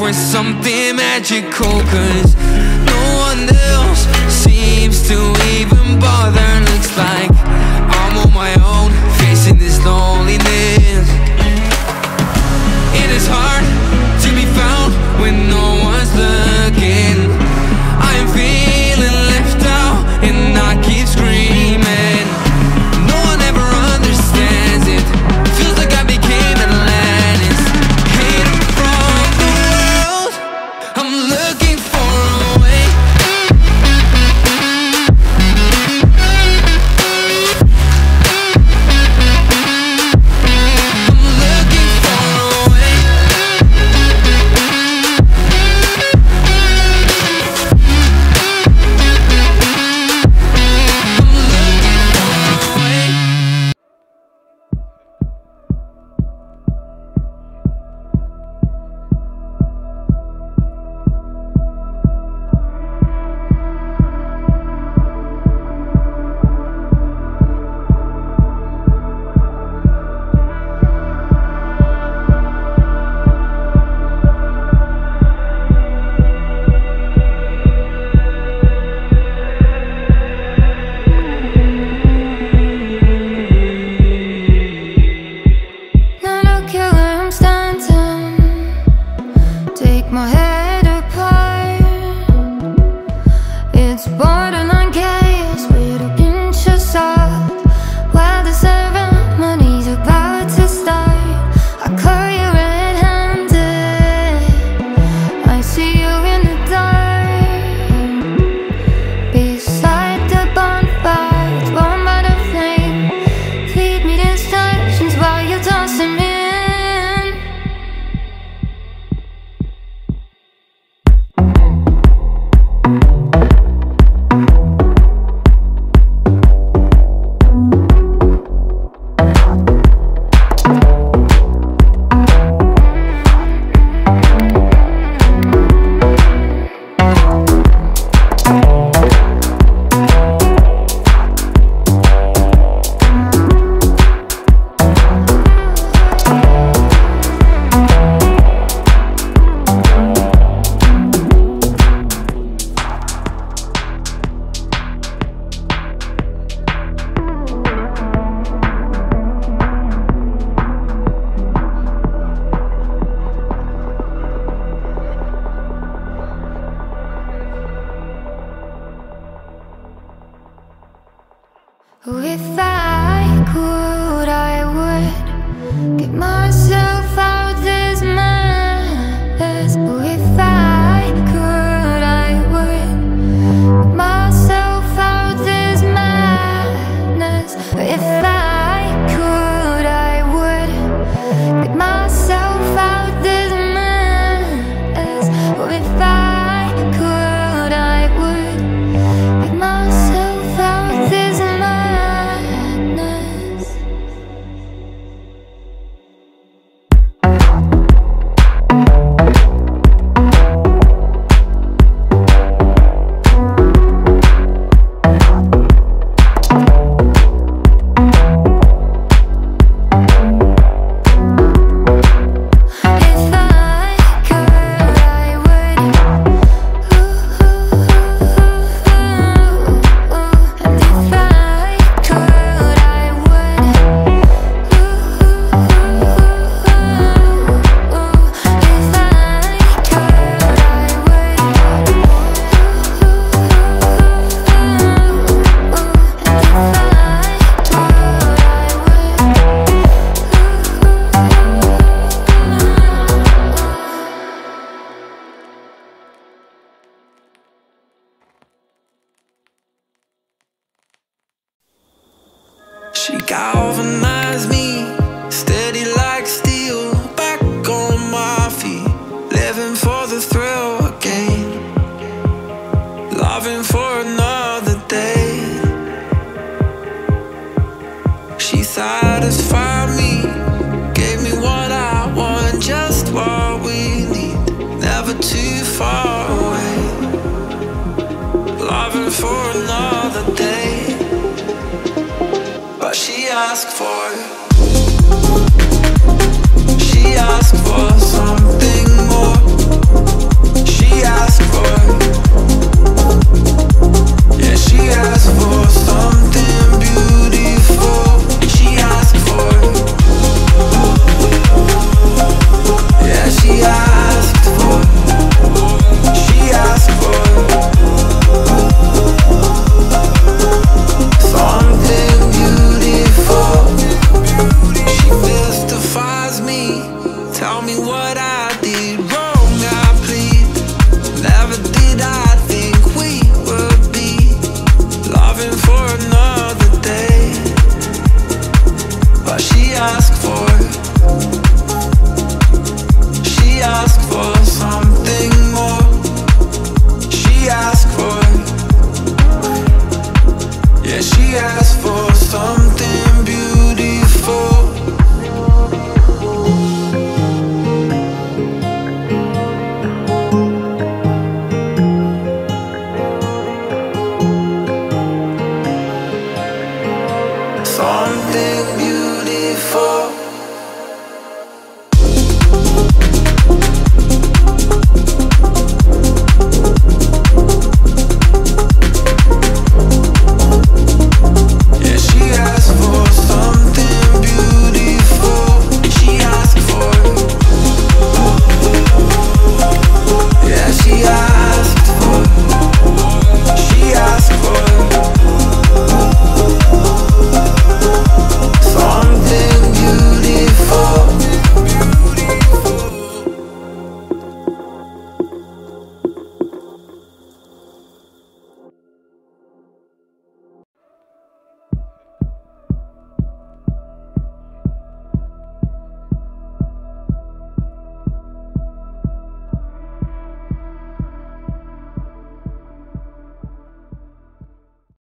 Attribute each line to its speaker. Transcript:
Speaker 1: for something magical Cause no one else seems to even bother. Looks like for. She asked for
Speaker 2: something.